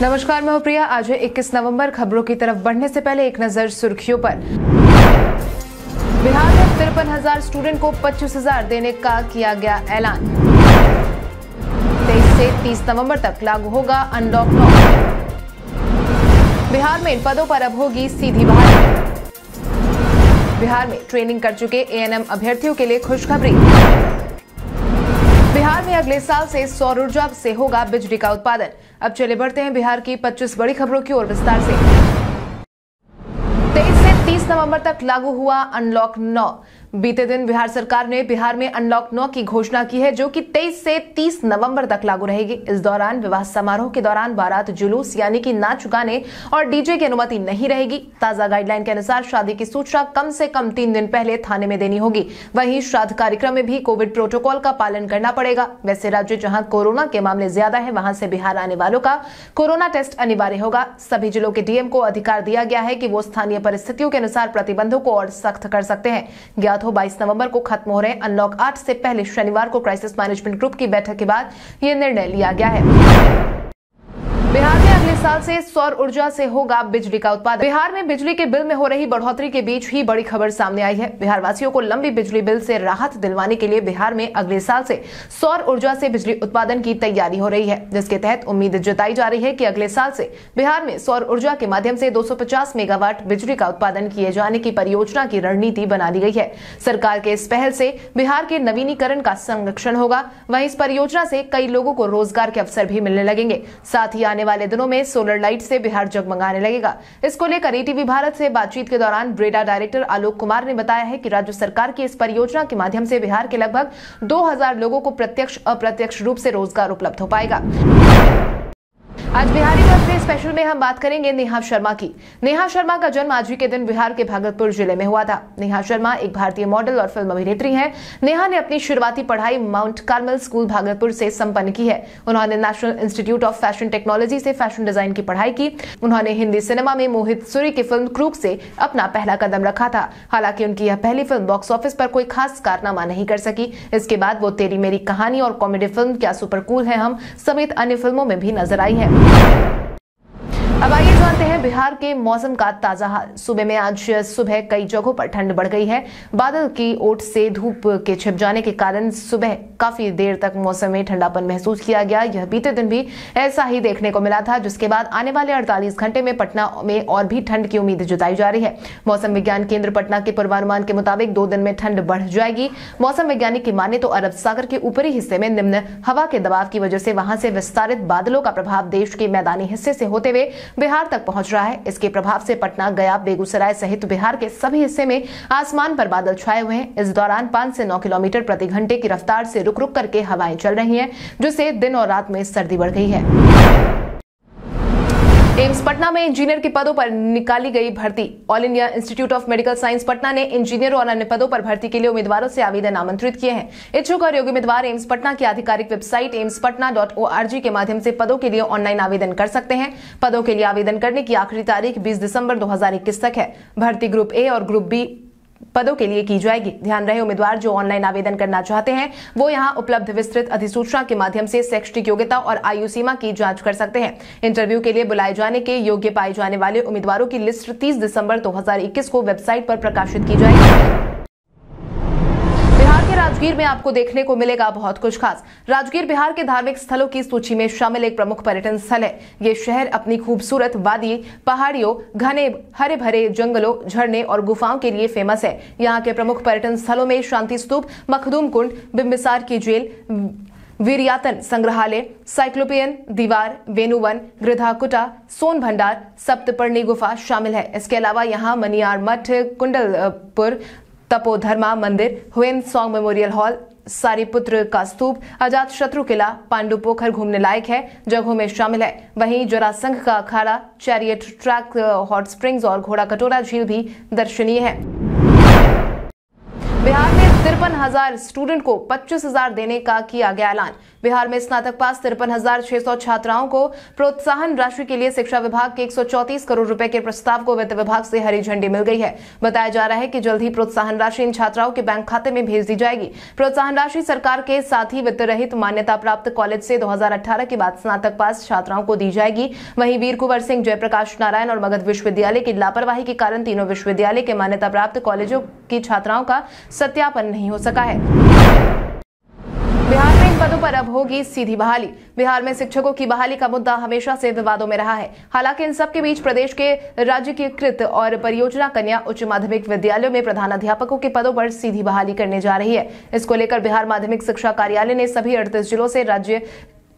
नमस्कार, मैं प्रिया। आज है 21 नवंबर। खबरों की तरफ़ बढ़ने से पहले एक नज़र सुर्खियों पर। बिहार में तिरपन हज़ार स्टूडेंट को पच्चीस हज़ार देने का किया गया ऐलान। तेईस से 30 नवंबर तक लागू होगा अनलॉक नौ बिहार में इन पदों पर अब होगी सीधी बहाली। बिहार में ट्रेनिंग कर चुके एएनएम अभ्यर्थियों के लिए खुशखबरी। बिहार में अगले साल से सौर ऊर्जा से होगा बिजली का उत्पादन। अब चले बढ़ते हैं बिहार की 25 बड़ी खबरों की ओर विस्तार से। 23 से 30 नवंबर तक लागू हुआ अनलॉक 9 बीते दिन बिहार सरकार ने बिहार में अनलॉक नौ की घोषणा की है, जो कि 23 से 30 नवंबर तक लागू रहेगी। इस दौरान विवाह समारोह के दौरान बारात जुलूस, यानी कि नाच गाने और डीजे की अनुमति नहीं रहेगी। ताज़ा गाइडलाइन के अनुसार शादी की सूचना कम से कम तीन दिन पहले थाने में देनी होगी। वहीं श्राद्ध कार्यक्रम में भी कोविड प्रोटोकॉल का पालन करना पड़ेगा। वैसे राज्य जहाँ कोरोना के मामले ज़्यादा है, वहाँ से बिहार आने वालों का कोरोना टेस्ट अनिवार्य होगा। सभी जिलों के डीएम को अधिकार दिया गया है कि वो स्थानीय परिस्थितियों के अनुसार प्रतिबंधों को और सख्त कर सकते हैं। ज्ञात हो 22 नवंबर को खत्म हो रहे अनलॉक आठ से पहले शनिवार को क्राइसिस मैनेजमेंट ग्रुप की बैठक के बाद यह निर्णय लिया गया है। बिहार में अगले साल से सौर ऊर्जा से होगा बिजली का उत्पादन। बिहार में बिजली के बिल में हो रही बढ़ोतरी के बीच ही बड़ी खबर सामने आई है। बिहार वासियों को लंबी बिजली बिल से राहत दिलवाने के लिए बिहार में अगले साल से सौर ऊर्जा से बिजली उत्पादन की तैयारी हो रही है, जिसके तहत उम्मीद जताई जा रही है की अगले साल से बिहार में सौर ऊर्जा के माध्यम से 250 मेगावाट बिजली का उत्पादन किए जाने की परियोजना की रणनीति बना ली गई है। सरकार के इस पहल से बिहार के नवीनीकरण का संरक्षण होगा। वही इस परियोजना से कई लोगों को रोज़गार के अवसर भी मिलने लगेंगे। साथ ही आने वाले दिनों में सोलर लाइट से बिहार जगमगाने लगेगा। इसको लेकर ईटीवी भारत से बातचीत के दौरान ब्रेडा डायरेक्टर आलोक कुमार ने बताया है कि राज्य सरकार की इस परियोजना के माध्यम से बिहार के लगभग 2000 लोगों को प्रत्यक्ष अप्रत्यक्ष रूप से रोज़गार उपलब्ध हो पाएगा। आज बिहारी बर्थडे स्पेशल में हम बात करेंगे नेहा शर्मा की। नेहा शर्मा का जन्म आज ही के दिन बिहार के भागलपुर ज़िले में हुआ था। नेहा शर्मा एक भारतीय मॉडल और फ़िल्म अभिनेत्री हैं। नेहा ने अपनी शुरुआती पढ़ाई माउंट कार्मल स्कूल भागलपुर से संपन्न की है। उन्होंने National Institute of Fashion Technology से फ़ैशन डिज़ाइन की पढ़ाई की। उन्होंने हिंदी सिनेमा में मोहित सूरी की फ़िल्म क्रूक से अपना पहला कदम रखा था। हालाँकि उनकी यह पहली फ़िल्म बॉक्स ऑफ़िस पर कोई खास कारनामा नहीं कर सकी। इसके बाद वो तेरी मेरी कहानी और कॉमेडी फ़िल्म क्या सुपर कूल है हम समेत अन्य फ़िल्मों में भी नज़र आई है। अब आइए जानते हैं बिहार के मौसम का ताज़ा हाल। सुबह में आज सुबह कई जगहों पर ठंड बढ़ गई है। बादल की ओट से धूप के छिप जाने के कारण सुबह काफ़ी देर तक मौसम में ठंडापन महसूस किया गया। यह बीते दिन भी ऐसा ही देखने को मिला था, जिसके बाद आने वाले 48 घंटे में पटना में और भी ठंड की उम्मीद जताई जा रही है। मौसम विज्ञान केंद्र पटना के पूर्वानुमान के मुताबिक दो दिन में ठंड बढ़ जाएगी। मौसम वैज्ञानिक की माने तो अरब सागर के ऊपरी हिस्से में निम्न हवा के दबाव की वजह से वहाँ से विस्तारित बादलों का प्रभाव देश के मैदानी हिस्से से होते हुए बिहार तक पहुँच रहा है। इसके प्रभाव से पटना, गया, बेगूसराय सहित बिहार के सभी हिस्से में आसमान पर बादल छाए हुए हैं। इस दौरान पाँच से नौ किलोमीटर प्रति घंटे की रफ्तार से रुक रुक करके हवाएँ चल रही हैं, जिससे दिन और रात में सर्दी बढ़ गई है। एम्स पटना में इंजीनियर के पदों पर निकाली गई भर्ती। All India Institute of Medical Science Patna ने इंजीनियर और अन्य पदों पर भर्ती के लिए उम्मीदवारों से आवेदन आमंत्रित किए हैं। इच्छुक और योग्य उम्मीदवार एम्स पटना की आधिकारिक website AIIMS Patna dot O K माध्यम से पदों के लिए ऑनलाइन आवेदन कर सकते हैं। पदों के लिए आवेदन करने की आखिरी तारीख बीस दिसंबर दो हज़ार इक्कीस तक है। भर्ती ग्रुप ए और ग्रुप बी पदों के लिए की जाएगी। ध्यान रहे, उम्मीदवार जो ऑनलाइन आवेदन करना चाहते हैं, वो यहाँ उपलब्ध विस्तृत अधिसूचना के माध्यम से शैक्षणिक योग्यता और आयु सीमा की जाँच कर सकते हैं। इंटरव्यू के लिए बुलाए जाने के योग्य पाए जाने वाले उम्मीदवारों की लिस्ट 30 दिसंबर 2021 को वेबसाइट पर प्रकाशित की जाएगी। राजगीर में आपको देखने को मिलेगा बहुत कुछ खास। राजगीर बिहार के धार्मिक स्थलों की सूची में शामिल एक प्रमुख पर्यटन स्थल है। ये शहर अपनी खूबसूरत वादी, पहाड़ियों, घने हरे भरे जंगलों, झरने और गुफाओं के लिए फ़ेमस है। यहाँ के प्रमुख पर्यटन स्थलों में शांति स्तूप, मखदूम कुंड बिम्बिसार की जेल, वीरियातन संग्रहालय, साइक्लोपियन, दीवार वेनुवन गृधाकुटा सोन भंडार, सप्तपर्णी गुफा शामिल है। इसके अलावा यहाँ मनियार मठ, कुंडलपुर तपोधर्मा मंदिर Hiuen Tsang Memorial Hall, Sariputra का स्तूप, अजात शत्रु किला, पांडु पोखर घूमने लायक है, जगहों में शामिल है। वहीं जोरासंघ का अखाड़ा, चैरियट ट्रैक हॉट स्प्रिंग्स और घोड़ा कटोरा झील भी दर्शनीय है। बिहार में तिरपन हज़ार स्टूडेंट को पच्चीस हज़ार देने का किया गया ऐलान। बिहार में स्नातक पास तिरपन हज़ार छह सौ छात्राओं को प्रोत्साहन राशि के लिए शिक्षा विभाग के 134 करोड़ रुपए के प्रस्ताव को वित्त विभाग से हरी झंडी मिल गई है। बताया जा रहा है कि जल्द ही प्रोत्साहन राशि इन छात्राओं के बैंक खाते में भेज दी जाएगी। प्रोत्साहन राशि सरकार के साथ ही वित्त रहित मान्यता प्राप्त कॉलेज से 2018 के बाद स्नातक पास छात्राओं को दी जाएगी। वहीं वीर कुंवर सिंह, जयप्रकाश नारायण और मगध विश्वविद्यालय की लापरवाही के कारण तीनों विश्वविद्यालय के मान्यता प्राप्त कॉलेजों की छात्राओं का सत्यापन नहीं हो सका है। बिहार में इन पदों पर अब होगी सीधी बहाली। बिहार में शिक्षकों की बहाली का मुद्दा हमेशा से विवादों में रहा है। हालाँकि इन सब के बीच प्रदेश के राज्यकीकृत और परियोजना कन्या उच्च माध्यमिक विद्यालयों में प्रधान अध्यापकों के पदों पर सीधी बहाली करने जा रही है। इसको लेकर बिहार माध्यमिक शिक्षा कार्यालय ने सभी अड़तीस जिलों से राज्य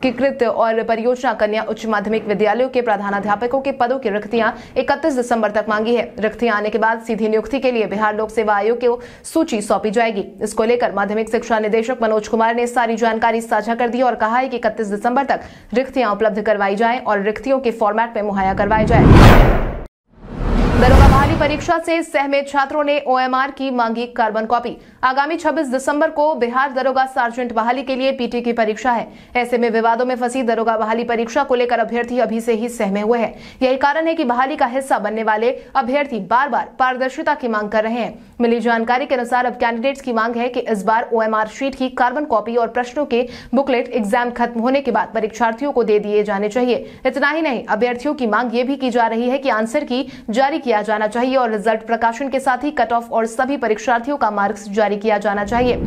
एकीकृत और परियोजना कन्या उच्च माध्यमिक विद्यालयों के प्रधानाध्यापकों के पदों की रिक्तियाँ 31 दिसंबर तक मांगी है। रिक्तियाँ आने के बाद सीधी नियुक्ति के लिए बिहार लोक सेवा आयोग को सूची सौंपी जाएगी। इसको लेकर माध्यमिक शिक्षा निदेशक मनोज कुमार ने सारी जानकारी साझा कर दी और कहा है कि इकतीस दिसंबर तक रिक्तियाँ उपलब्ध करवाई जाए और रिक्तियों के फॉर्मेट में मुहैया करवाई जाए। बहाली परीक्षा से सहमत छात्रों ने ओएमआर की मांगी कार्बन कॉपी आगामी 26 दिसंबर को बिहार दरोगा सार्जेंट बहाली के लिए पीटी की परीक्षा है। ऐसे में विवादों में फंसी दरोगा बहाली परीक्षा को लेकर अभ्यर्थी अभी से ही सहमे हुए हैं। यही कारण है कि बहाली का हिस्सा बनने वाले अभ्यर्थी बार बार पारदर्शिता की मांग कर रहे हैं। मिली जानकारी के अनुसार अब कैंडिडेट्स की मांग है की इस बार ओएमआर शीट की कार्बन कॉपी और प्रश्नों के बुकलेट एग्ज़ाम खत्म होने के बाद परीक्षार्थियों को दे दिए जाने चाहिए। इतना ही नहीं, अभ्यर्थियों की मांग ये भी की जा रही है की आंसर की जारी किया जाना चाहिए और रिज़ल्ट प्रकाशन के साथ ही कट ऑफ़ और सभी परीक्षार्थियों का मार्क्स जारी किया जाना चाहिए।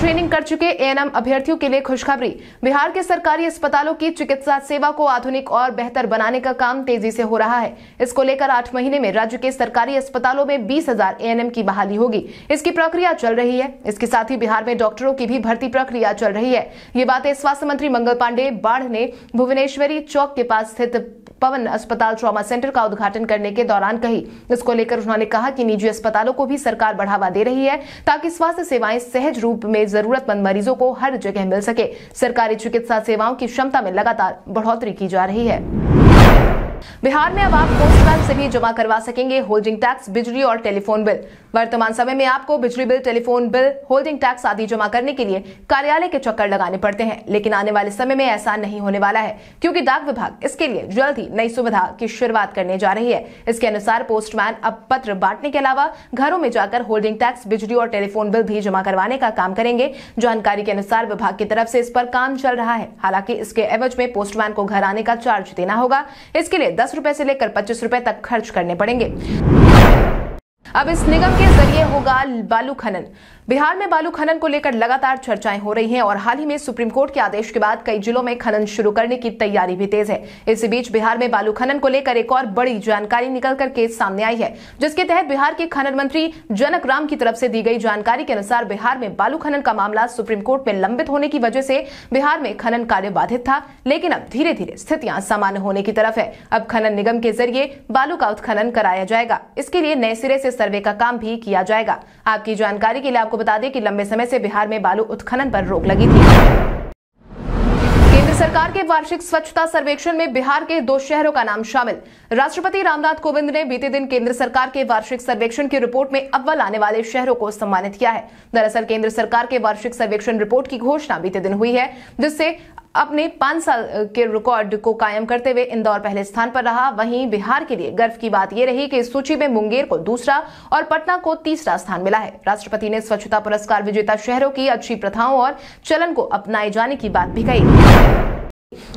ट्रेनिंग कर चुके एएनएम अभ्यर्थियों के लिए खुशखबरी। बिहार के सरकारी अस्पतालों की चिकित्सा सेवा को आधुनिक और बेहतर बनाने का काम तेज़ी से हो रहा है। इसको लेकर आठ महीने में राज्य के सरकारी अस्पतालों में बीस हज़ार एएनएम की बहाली होगी। इसकी प्रक्रिया चल रही है। इसके साथ ही बिहार में डॉक्टरों की भी भर्ती प्रक्रिया चल रही है। ये बातें स्वास्थ्य मंत्री मंगल पांडे बाढ़ ने भुवनेश्वरी चौक के पास स्थित पवन अस्पताल ट्रॉमा सेंटर का उद्घाटन करने के दौरान कही। इसको लेकर उन्होंने कहा कि निजी अस्पतालों को भी सरकार बढ़ावा दे रही है, ताकि स्वास्थ्य सेवाएँ सहज रूप में जरूरतमंद मरीजों को हर जगह मिल सके। सरकारी चिकित्सा सेवाओं की क्षमता में लगातार बढ़ोतरी की जा रही है। बिहार में अब आप पोस्टमैन से भी जमा करवा सकेंगे होल्डिंग टैक्स, बिजली और टेलीफोन बिल। वर्तमान समय में आपको बिजली bill, telephone bill, holding tax आदि जमा करने के लिए कार्यालय के चक्कर लगाने पड़ते हैं। लेकिन आने वाले समय में ऐसा नहीं होने वाला है, क्योंकि डाक विभाग इसके लिए जल्द ही नई सुविधा की शुरुआत करने जा रही है। इसके अनुसार पोस्टमैन अब पत्र बांटने के अलावा घरों में जाकर होल्डिंग टैक्स, बिजली और टेलीफोन बिल भी जमा करवाने का काम करेंगे। जानकारी के अनुसार विभाग की तरफ़ से इस पर काम चल रहा है। हालाँकि इसके एवज में पोस्टमैन को घर आने का चार्ज देना होगा। इसके लिए दस रुपए से लेकर पच्चीस रुपए तक खर्च करने पड़ेंगे। अब इस निगम के ज़रिए होगा बालू खनन। बिहार में बालू खनन को लेकर लगातार चर्चाएँ हो रही हैं और हाल ही में सुप्रीम कोर्ट के आदेश के बाद कई जिलों में खनन शुरू करने की तैयारी भी तेज है। इसी बीच बिहार में बालू खनन को लेकर एक और बड़ी जानकारी निकल करके सामने आई है, जिसके तहत बिहार के खनन मंत्री जनक राम की तरफ़ से दी गई जानकारी के अनुसार बिहार में बालू खनन का मामला सुप्रीम कोर्ट में लंबित होने की वजह से बिहार में खनन कार्य बाधित था, लेकिन अब धीरे धीरे स्थितियाँ सामान्य होने की तरफ़ है। अब खनन निगम के ज़रिए बालू का उत्खनन कराया जाएगा। इसके लिए नए सिरे से सर्वे का काम भी किया जाएगा। आपकी जानकारी के लिए आपको बता दें कि लंबे समय से बिहार में बालू उत्खनन पर रोक लगी थी। केंद्र सरकार के वार्षिक स्वच्छता सर्वेक्षण में बिहार के दो शहरों का नाम शामिल। राष्ट्रपति रामनाथ कोविंद ने बीते दिन केंद्र सरकार के वार्षिक सर्वेक्षण की रिपोर्ट में अव्वल आने वाले शहरों को सम्मानित किया है। दरअसल केंद्र सरकार के वार्षिक सर्वेक्षण रिपोर्ट की घोषणा बीते दिन हुई है, जिससे अपने पाँच साल के रिकॉर्ड को कायम करते हुए इंदौर पहले स्थान पर रहा। वहीं बिहार के लिए गर्व की बात यह रही कि इस सूची में मुंगेर को दूसरा और पटना को तीसरा स्थान मिला है। राष्ट्रपति ने स्वच्छता पुरस्कार विजेता शहरों की अच्छी प्रथाओं और चलन को अपनाए जाने की बात भी कही।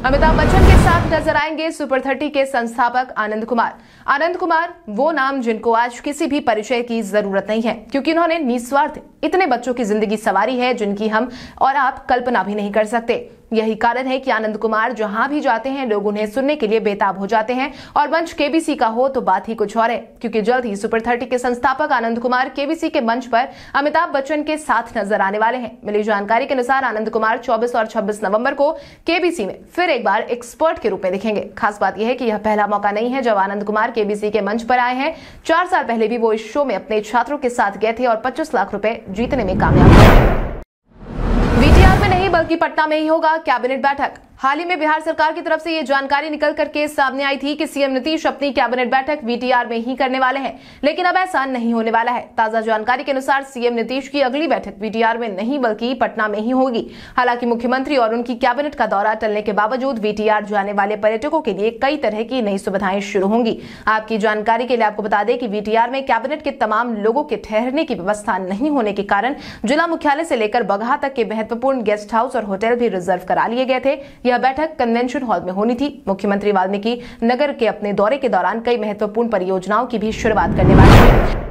अमिताभ बच्चन के साथ नज़र आएँगे सुपर थर्टी के संस्थापक आनंद कुमार। आनंद कुमार, वो नाम जिनको आज किसी भी परिचय की ज़रूरत नहीं है, क्योंकि उन्होंने निस्वार्थ इतने बच्चों की ज़िंदगी सवारी है, जिनकी हम और आप कल्पना भी नहीं कर सकते। यही कारण है कि आनंद कुमार जहाँ भी जाते हैं, लोग उन्हें सुनने के लिए बेताब हो जाते हैं। और मंच केबीसी का हो तो बात ही कुछ और है, क्योंकि जल्द ही सुपर थर्टी के संस्थापक आनंद कुमार केबीसी के मंच पर अमिताभ बच्चन के साथ नज़र आने वाले हैं। मिली जानकारी के अनुसार आनंद कुमार 24 और छब्बीस नवंबर को केबीसी में फिर एक बार एक्सपर्ट के रूप में दिखेंगे। खास बात यह है कि यह पहला मौका नहीं है जब आनंद कुमार केबीसी के मंच पर आए हैं। चार साल पहले भी वो इस शो में अपने छात्रों के साथ गए थे और पच्चीस लाख रुपए जीतने में कामयाब हुए बल्कि पटना में ही होगा कैबिनेट बैठक। हाल ही में बिहार सरकार की तरफ़ से ये जानकारी निकल करके सामने आई थी कि सीएम नीतीश अपनी कैबिनेट बैठक वीटीआर में ही करने वाले हैं। लेकिन अब ऐसा नहीं होने वाला है। ताज़ा जानकारी के अनुसार सीएम नीतीश की अगली बैठक वीटीआर में नहीं, बल्कि पटना में ही होगी। हालाँकि मुख्यमंत्री और उनकी कैबिनेट का दौरा टलने के बावजूद वीटीआर जाने वाले पर्यटकों के लिए कई तरह की नई सुविधाएँ शुरू होंगी। आपकी जानकारी के लिए आपको बता दें कि वीटीआर में कैबिनेट के तमाम लोगों के ठहरने की व्यवस्था नहीं होने के कारण जिला मुख्यालय से लेकर बगहा तक के महत्वपूर्ण गेस्ट हाउस और होटल भी रिज़र्व करा लिए गए थे। यह बैठक कन्वेंशन हॉल में होनी थी। मुख्यमंत्री वाल्मीकि नगर के अपने दौरे के दौरान कई महत्वपूर्ण परियोजनाओं की भी शुरुआत करने वाले हैं।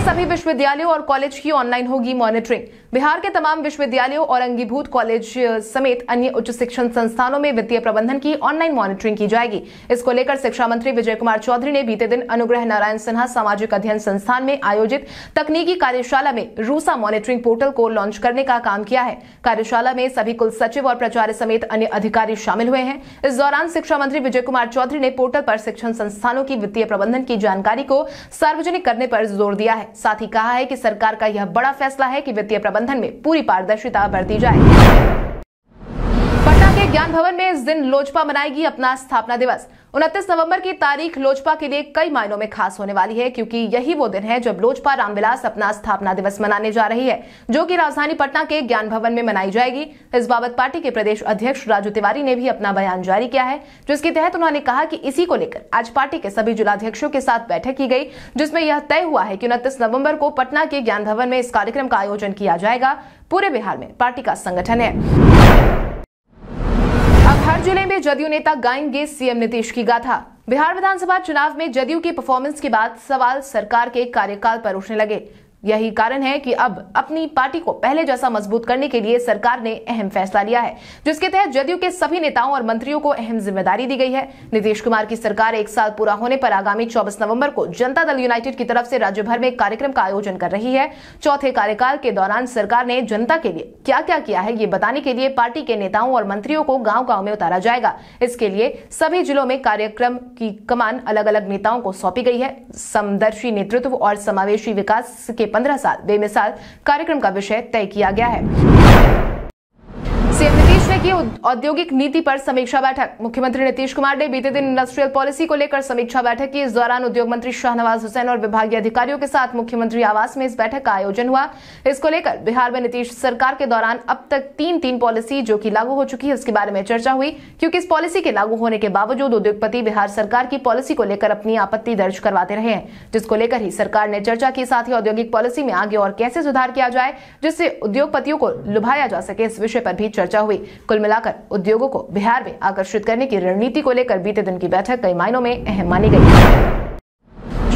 सभी विश्वविद्यालयों और कॉलेज की ऑनलाइन होगी मॉनिटरिंग बिहार के तमाम विश्वविद्यालयों और अंगीभूत कॉलेज समेत अन्य उच्च शिक्षण संस्थानों में वित्तीय प्रबंधन की ऑनलाइन मॉनिटरिंग की जाएगी। इसको लेकर शिक्षा मंत्री विजय कुमार चौधरी ने बीते दिन अनुग्रह नारायण सिन्हा सामाजिक अध्ययन संस्थान में आयोजित तकनीकी कार्यशाला में रूसा मॉनिटरिंग पोर्टल को लॉन्च करने का काम किया है। कार्यशाला में सभी कुल सचिव और प्राचार्य समेत अन्य अधिकारी शामिल हुए हैं। इस दौरान शिक्षा मंत्री विजय कुमार चौधरी ने पोर्टल पर शिक्षण संस्थानों की वित्तीय प्रबंधन की जानकारी को सार्वजनिक करने पर ज़ोर दिया है। साथ ही कहा है कि सरकार का यह बड़ा फैसला है कि वित्तीय प्रबंधन में पूरी पारदर्शिता बरती जाए इस दिन लोजपा मनाएगी अपना स्थापना दिवस। उनतीस नवंबर की तारीख लोजपा के लिए कई मायनों में खास होने वाली है, क्योंकि यही वो दिन है जब लोजपा रामविलास अपना स्थापना दिवस मनाने जा रही है, जो कि राजधानी पटना के ज्ञान भवन में मनाई जाएगी। इस बाबत पार्टी के प्रदेश अध्यक्ष राजू तिवारी ने भी अपना बयान जारी किया है, जिसके तहत उन्होंने कहा कि इसी को लेकर आज पार्टी के सभी जिलाध्यक्षों के साथ बैठक की गई, जिसमें यह तय हुआ है कि उनतीस नवंबर को पटना के ज्ञान भवन में इस कार्यक्रम का आयोजन किया जाएगा। पूरे बिहार में पार्टी का संगठन है। हर ज़िले में जदयू नेता गाएँगे सीएम नीतीश की गाथा। बिहार विधानसभा चुनाव में जदयू की परफॉर्मेंस के बाद सवाल सरकार के कार्यकाल पर उठने लगे। यही कारण है कि अब अपनी पार्टी को पहले जैसा मज़बूत करने के लिए सरकार ने अहम फैसला लिया है, जिसके तहत जदयू के सभी नेताओं और मंत्रियों को अहम ज़िम्मेदारी दी गई है। नीतीश कुमार की सरकार एक साल पूरा होने पर आगामी 24 नवंबर को जनता दल यूनाइटेड की तरफ़ से राज्य भर में कार्यक्रम का आयोजन कर रही है। चौथे कार्यकाल के दौरान सरकार ने जनता के लिए क्या क्या किया है, ये बताने के लिए पार्टी के नेताओं और मंत्रियों को गाँव गाँव में उतारा जाएगा। इसके लिए सभी जिलों में कार्यक्रम की कमान अलग अलग नेताओं को सौंपी गई है। समदर्शी नेतृत्व और समावेशी विकास के पंद्रह साल बेमिसाल कार्यक्रम का विषय तय किया गया है। सीएम नीतीश की औद्योगिक नीति पर समीक्षा बैठक। मुख्यमंत्री नीतीश कुमार ने बीते दिन इंडस्ट्रियल पॉलिसी को लेकर समीक्षा बैठक की। इस दौरान उद्योग मंत्री शाहनवाज हुसैन और विभागीय अधिकारियों के साथ मुख्यमंत्री आवास में इस बैठक का आयोजन हुआ। इसको लेकर बिहार में नीतीश सरकार के दौरान अब तक तीन तीन पॉलिसी जो की लागू हो चुकी है, उसके बारे में चर्चा हुई। क्योंकि इस पॉलिसी के लागू होने के बावजूद उद्योगपति बिहार सरकार की पॉलिसी को लेकर अपनी आपत्ति दर्ज करवाते रहे हैं, जिसको लेकर ही सरकार ने चर्चा की। साथ ही औद्योगिक पॉलिसी में आगे और कैसे सुधार किया जाए, जिससे उद्योगपतियों को लुभाया जा सके, इस विषय पर भी चर्चा चर्चा हुई। कुल मिलाकर उद्योगों को बिहार में आकर्षित करने की रणनीति को लेकर बीते दिन की बैठक कई मायनों में अहम मानी गई।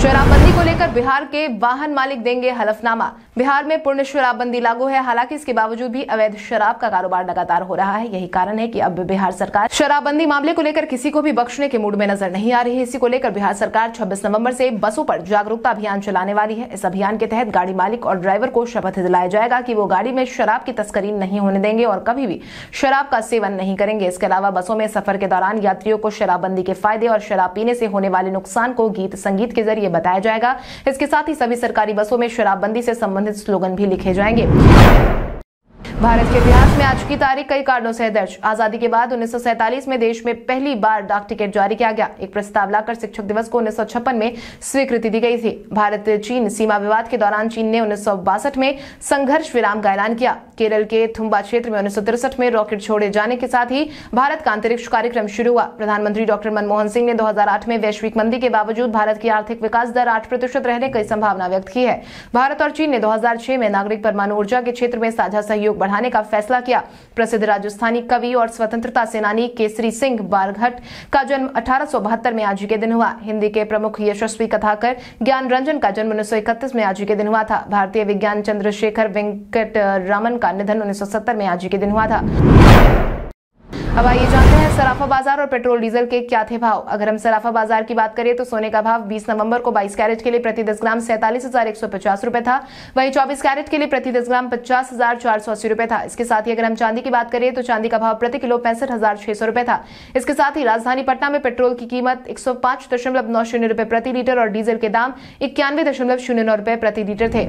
शराबबंदी को लेकर बिहार के वाहन मालिक देंगे हलफनामा। बिहार में पूर्ण शराबबंदी लागू है, हालाँकि इसके बावजूद भी अवैध शराब का कारोबार लगातार हो रहा है। यही कारण है कि अब बिहार सरकार शराबबंदी मामले को लेकर किसी को भी बख्शने के मूड में नज़र नहीं आ रही है। इसी को लेकर बिहार सरकार छब्बीस नवंबर से बसों पर जागरूकता अभियान चलाने वाली है। इस अभियान के तहत गाड़ी मालिक और ड्राइवर को शपथ दिलाया जाएगा की वो गाड़ी में शराब की तस्करी नहीं होने देंगे और कभी भी शराब का सेवन नहीं करेंगे। इसके अलावा बसों में सफ़र के दौरान यात्रियों को शराबबंदी के फ़ायदे और शराब पीने से होने वाले नुकसान को गीत संगीत के ज़रिए बताया जाएगा। इसके साथ ही सभी सरकारी बसों में शराबबंदी से संबंधित स्लोगन भी लिखे जाएँगे। भारत के इतिहास में आज की तारीख कई कारणों से दर्ज। आज़ादी के बाद उन्नीस सौ सैंतालीस में देश में पहली बार डाक टिकट जारी किया गया। एक प्रस्ताव लाकर शिक्षक दिवस को उन्नीस सौ छप्पन में स्वीकृति दी गई थी। भारत चीन सीमा विवाद के दौरान चीन ने उन्नीस सौ बासठ में संघर्ष विराम का ऐलान किया। केरल के थुम्बा क्षेत्र में उन्नीस में रॉकेट छोड़े जाने के साथ ही भारत का अंतरिक्ष कार्यक्रम शुरू हुआ। प्रधानमंत्री डॉक्टर मनमोहन सिंह ने 2008 में वैश्विक मंदी के बावजूद भारत की आर्थिक विकास दर आठ प्रतिशत रहने की संभावना व्यक्त की है। भारत और चीन ने 2006 में नागरिक परमाणु ऊर्जा के क्षेत्र में साझा सहयोग बढ़ाने का फैसला किया। प्रसिद्ध राजस्थानी कवि और स्वतंत्रता सेनानी केसरी सिंह बारघट का जन्म अठारह सौ बहत्तर में आज के दिन हुआ। हिंदी के प्रमुख यशस्वी कथाकर ज्ञान रंजन का जन्म उन्नीस सौ इकतीस में आज के दिन हुआ था। भारतीय विज्ञान चंद्रशेखर वेंकट रामन का निधन उन्नीस सौ सत्तर में आज के दिन हुआ था। अब आइए जानते हैं सराफा बाज़ार और पेट्रोल डीजल के क्या थे भाव। अगर हम सराफा बाज़ार की बात करें तो सोने का भाव 20 नवंबर को 22 कैरेट के लिए प्रति 10 ग्राम सैंतालीस हज़ार एक सौ पचास रुपए था। वहीं 24 कैरेट के लिए प्रति 10 ग्राम पचास हज़ार चार सौ अस्सी रुपए था। इसके साथ ही अगर हम चांदी की बात करें तो चांदी का भाव प्रति किलो पैंसठ हज़ार छह सौ रुपए था। इसके साथ ही राजधानी पटना में पेट्रोल की कीमत एक सौ पाँच दशमलव नौ शून्य रुपए प्रति लीटर और डीजल के दाम इक्यानवे दशमलव शून्य नौ रुपए प्रति लीटर थे।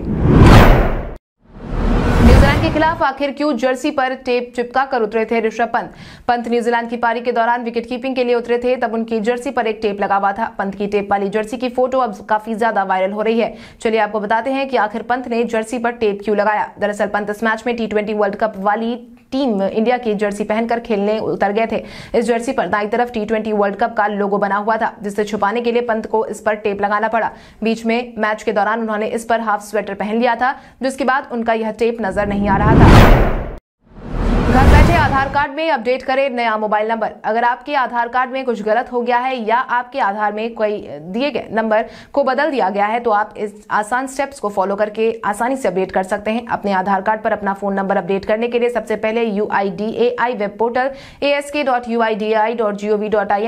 के खिलाफ आखिर क्यों जर्सी पर टेप चिपका कर उतरे थे ऋषभ पंत? पंत न्यूजीलैंड की पारी के दौरान विकेट कीपिंग के लिए उतरे थे, तब उनकी जर्सी पर एक टेप लगा हुआ था। पंत की टेप वाली जर्सी की फ़ोटो अब काफ़ी ज़्यादा वायरल हो रही है। चलिए आपको बताते हैं कि आखिर पंत ने जर्सी पर टेप क्यों लगाया? दरअसल पंत इस मैच में टी वर्ल्ड कप वाली टीम इंडिया की जर्सी पहनकर खेलने उतर गए थे। इस जर्सी पर दाई तरफ़ टी ट्वेंटी वर्ल्ड कप का लोगो बना हुआ था जिसे छुपाने के लिए पंत को इस पर टेप लगाना पड़ा। बीच में मैच के दौरान उन्होंने इस पर हाफ़ स्वेटर पहन लिया था, जिसके बाद उनका यह टेप नज़र नहीं आ रहा था। घर बैठे आधार कार्ड में अपडेट करें नया मोबाइल नंबर। अगर आपके आधार कार्ड में कुछ गलत हो गया है या आपके आधार में कोई दिए गए नंबर को बदल दिया गया है तो आप इस आसान स्टेप्स को फॉलो करके आसानी से अपडेट कर सकते हैं। अपने आधार कार्ड पर अपना फ़ोन नंबर अपडेट करने के लिए सबसे पहले UIDAI वेब पोर्टल ए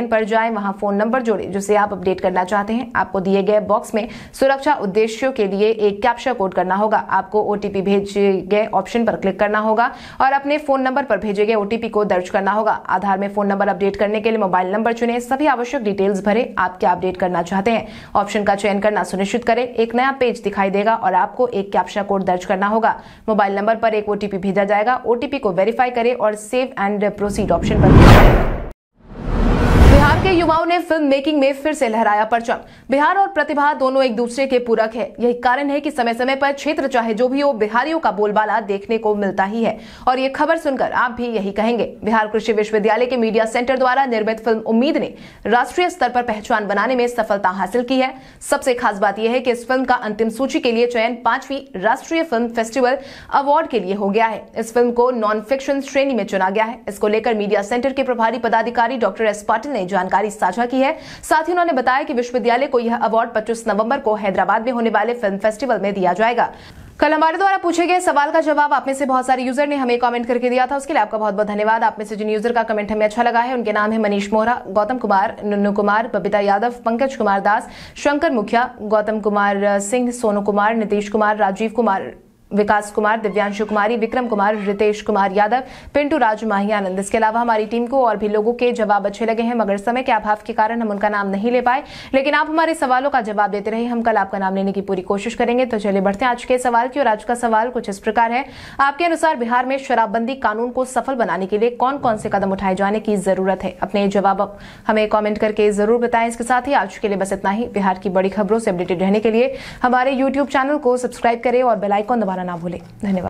पर जाए। वहाँ फ़ोन नंबर जोड़े, जिसे आप अपडेट करना चाहते हैं। आपको दिए गए बॉक्स में सुरक्षा उद्देश्यों के लिए एक कैप्चा कोड करना होगा। आपको ओटीपी भेजे गए ऑप्शन पर क्लिक करना होगा और अपने फ़ोन नंबर पर भेजे गए ओटीपी को दर्ज करना होगा। आधार में फ़ोन नंबर अपडेट करने के लिए मोबाइल नंबर चुने। सभी आवश्यक डिटेल्स भरे। आप क्या अपडेट करना चाहते हैं। ऑप्शन का चयन करना सुनिश्चित करें। एक नया पेज दिखाई देगा और आपको एक कैप्शन कोड दर्ज करना होगा। मोबाइल नंबर पर एक ओटीपी भेजा जाएगा। ओटीपी को वेरीफाई करें और सेव एंड प्रोसीड ऑप्शन पर क्लिक करें। के युवाओं ने फ़िल्म मेकिंग में फिर से लहराया परचम। बिहार और प्रतिभा दोनों एक दूसरे के पूरक है। यही कारण है कि समय समय पर क्षेत्र, चाहे जो भी हो, बिहारियों का बोलबाला देखने को मिलता ही है। और ये खबर सुनकर आप भी यही कहेंगे। बिहार कृषि विश्वविद्यालय के मीडिया सेंटर द्वारा निर्मित फ़िल्म उम्मीद ने राष्ट्रीय स्तर पर पहचान बनाने में सफलता हासिल की है। सबसे खास बात यह है कि इस फ़िल्म का अंतिम सूची के लिए चयन पांचवी राष्ट्रीय फ़िल्म फेस्टिवल अवार्ड के लिए हो गया है। इस फ़िल्म को नॉन फिक्शन श्रेणी में चुना गया है। इसको लेकर मीडिया सेंटर के प्रभारी पदाधिकारी डॉक्टर एस पाटिल ने जानकारी साझा की है। साथ ही उन्होंने बताया कि विश्वविद्यालय को यह अवार्ड 25 नवंबर को हैदराबाद में होने वाले फ़िल्म फेस्टिवल में दिया जाएगा। कल हमारे द्वारा पूछे गए सवाल का जवाब आप में से बहुत सारे यूज़र ने हमें कमेंट करके दिया था। उसके लिए आपका बहुत बहुत धन्यवाद। आप में से जिन यूज़र का कमेंट हमें अच्छा लगा है, उनके नाम है मनीष मोहरा, गौतम कुमार, नुन्नू कुमार, बबीता यादव, पंकज कुमार दास, शंकर मुखिया, गौतम कुमार, सिंह, सोनू कुमार, नीतीश कुमार, राजीव कुमार विकास कुमार, दिव्यांशु कुमारी, विक्रम कुमार, रितेश कुमार यादव, पिंटू राज माहियानंद। इसके अलावा हमारी टीम को और भी लोगों के जवाब अच्छे लगे हैं, मगर समय के अभाव के कारण हम उनका नाम नहीं ले पाए। लेकिन आप हमारे सवालों का जवाब देते रहे हम कल आपका नाम लेने की पूरी कोशिश करेंगे। तो चलिए बढ़ते हैं आज के सवाल की, और आज का सवाल कुछ इस प्रकार है। आपके अनुसार बिहार में शराबबंदी कानून को सफल बनाने के लिए कौन कौन से कदम उठाए जाने की ज़रूरत है? अपने जवाब हमें कॉमेंट करके ज़रूर बताएँ। इसके साथ ही आज के लिए बस इतना ही। बिहार की बड़ी खबरों से अपडेटेड रहने के लिए हमारे यूट्यूब चैनल को सब्सक्राइब करें और बेलाइकॉन दबाना ना भूले। धन्यवाद।